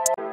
Purchase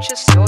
tracks today.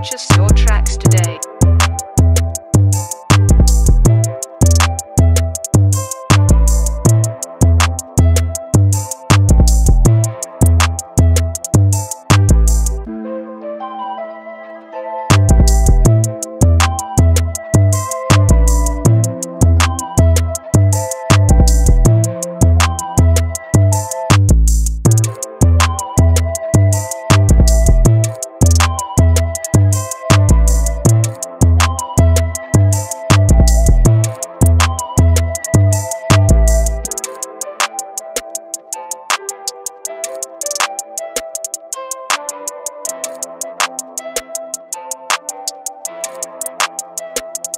Purchase your